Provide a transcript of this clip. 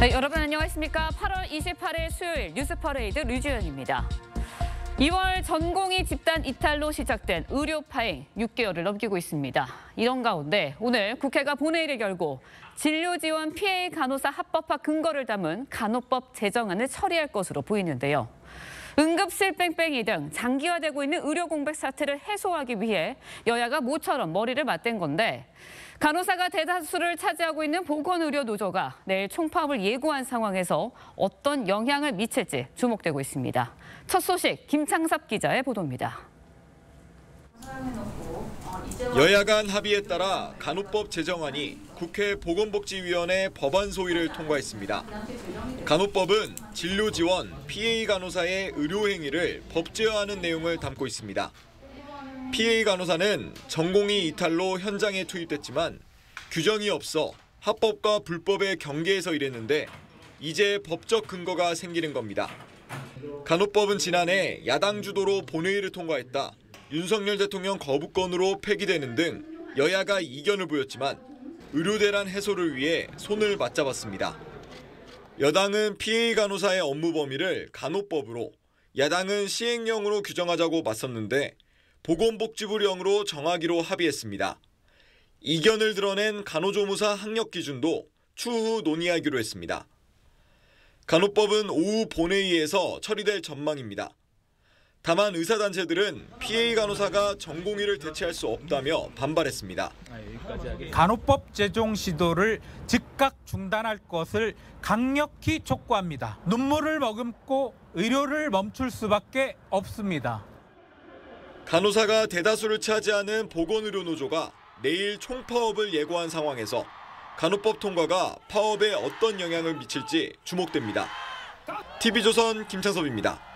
네, 여러분 안녕하십니까? 8월 28일 수요일 뉴스 퍼레이드 류주연입니다. 2월 전공의 집단 이탈로 시작된 의료 파행 6개월을 넘기고 있습니다. 이런 가운데 오늘 국회가 본회의를 열고 진료 지원 PA 간호사 합법화 근거를 담은 간호법 제정안을 처리할 것으로 보이는데요. 응급실 뺑뺑이 등 장기화되고 있는 의료 공백 사태를 해소하기 위해 여야가 모처럼 머리를 맞댄 건데 간호사가 대다수를 차지하고 있는 보건의료노조가 내일 총파업을 예고한 상황에서 어떤 영향을 미칠지 주목되고 있습니다. 첫 소식 김창섭 기자의 보도입니다. 여야 간 합의에 따라 간호법 제정안이 국회 보건복지위원회 법안 소위를 통과했습니다. 간호법은 진료 지원, PA 간호사의 의료 행위를 법제화하는 내용을 담고 있습니다. PA 간호사는 전공의 이탈로 현장에 투입됐지만 규정이 없어 합법과 불법의 경계에서 일했는데 이제 법적 근거가 생기는 겁니다. 간호법은 지난해 야당 주도로 본회의를 통과했다. 윤석열 대통령 거부권으로 폐기되는 등 여야가 이견을 보였지만 의료대란 해소를 위해 손을 맞잡았습니다. 여당은 PA 간호사의 업무 범위를 간호법으로, 야당은 시행령으로 규정하자고 맞섰는데 보건복지부령으로 정하기로 합의했습니다. 이견을 드러낸 간호조무사 학력 기준도 추후 논의하기로 했습니다. 간호법은 오후 본회의에서 처리될 전망입니다. 다만 의사단체들은 PA 간호사가 전공의를 대체할 수 없다며 반발했습니다. 간호법 제정 시도를 즉각 중단할 것을 강력히 촉구합니다. 눈물을 머금고 의료를 멈출 수밖에 없습니다. 간호사가 대다수를 차지하는 보건의료노조가 내일 총파업을 예고한 상황에서 간호법 통과가 파업에 어떤 영향을 미칠지 주목됩니다. TV조선 김창섭입니다.